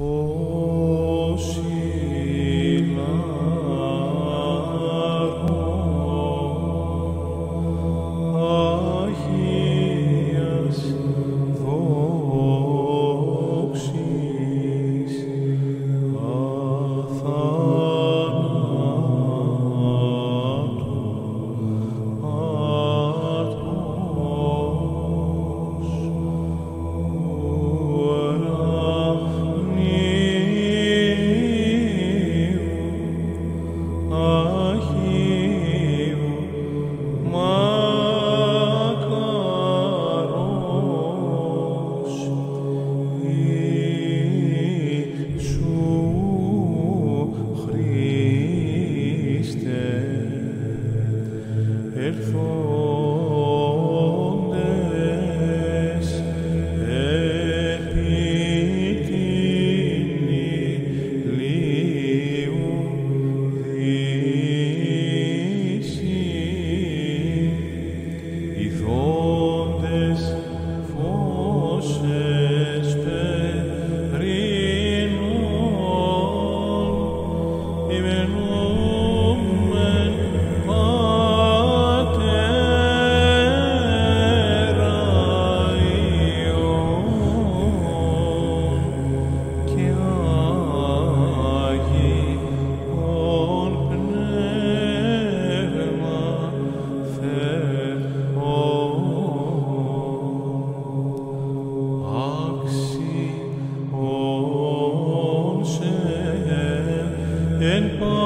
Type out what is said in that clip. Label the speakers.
Speaker 1: For and